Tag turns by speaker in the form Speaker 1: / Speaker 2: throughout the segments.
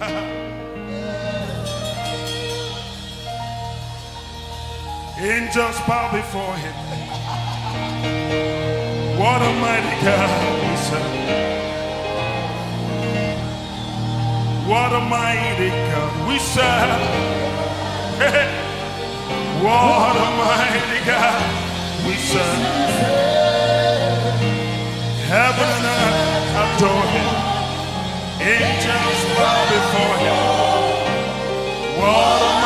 Speaker 1: Angels bow before him. What a mighty God we serve. What a mighty God we serve. what a mighty God we serve. Heaven and earth adore him. Angels bow before him. What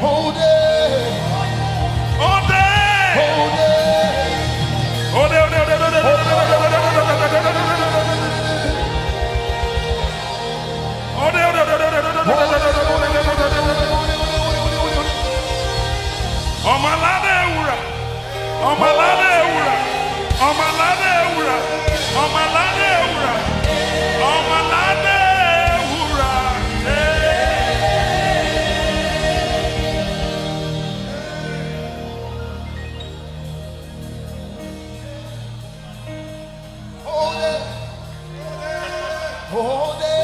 Speaker 2: Hold it. Oh,
Speaker 1: Holy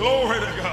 Speaker 1: Glory to God.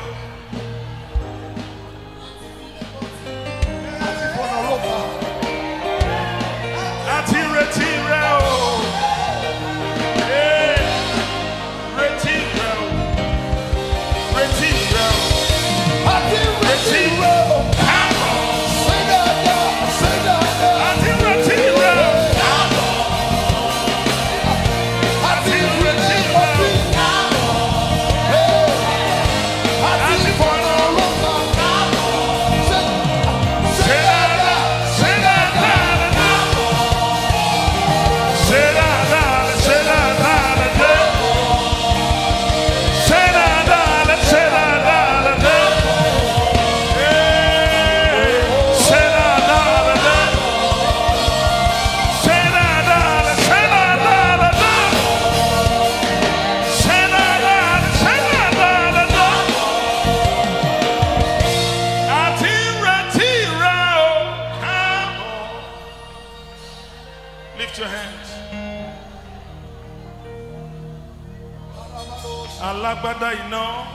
Speaker 2: alágbádá iná.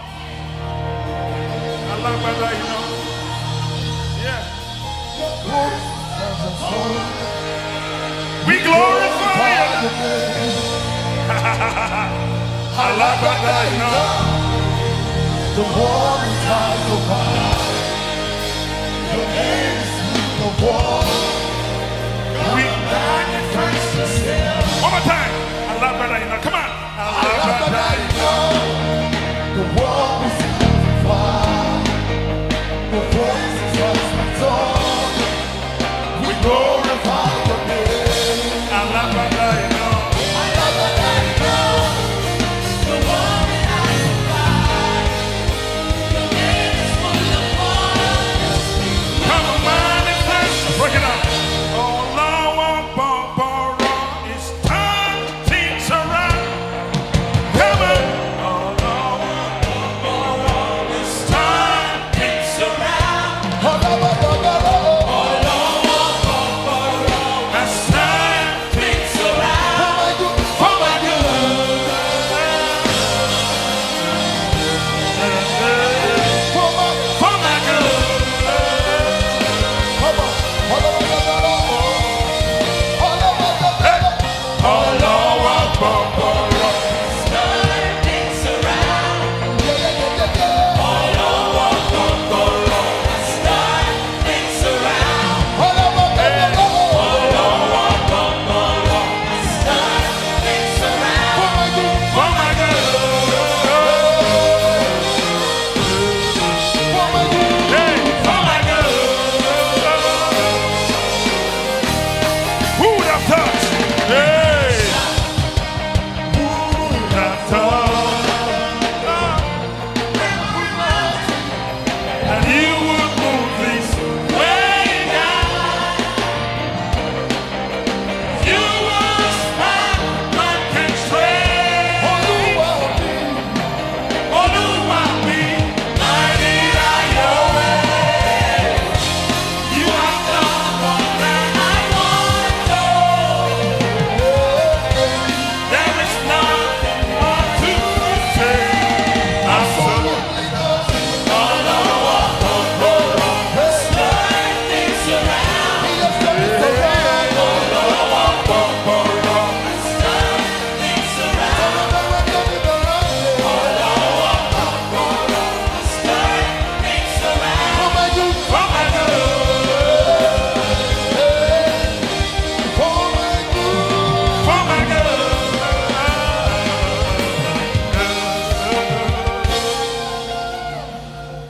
Speaker 2: Alágbádá
Speaker 1: iná. We glorify alágbádá iná. The one is high the your name is
Speaker 2: the world. we